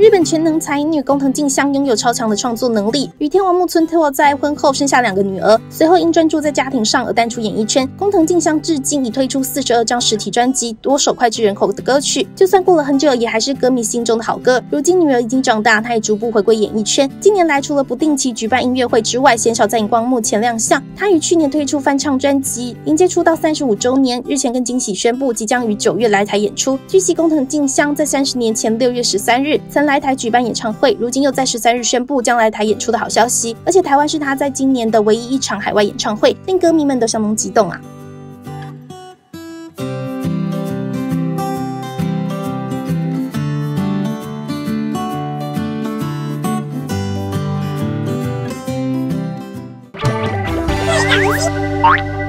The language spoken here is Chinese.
日本全能才女工藤静香拥有超强的创作能力，与天王木村拓在婚后生下两个女儿，随后因专注在家庭上而淡出演艺圈。工藤静香至今已推出四十二张实体专辑，多首脍炙人口的歌曲，就算过了很久，也还是歌迷心中的好歌。如今女儿已经长大，她也逐步回归演艺圈。近年来，除了不定期举办音乐会之外，鲜少在荧光幕前亮相。她于去年推出翻唱专辑，迎接出道三十五周年，日前更惊喜宣布即将于九月来台演出。据悉，工藤静香在三十年前六月十三日曾来台举办演唱会，如今又在十三日宣布将来台演出的好消息。而且台湾是他在今年的唯一一场海外演唱会，令歌迷们都相当激动啊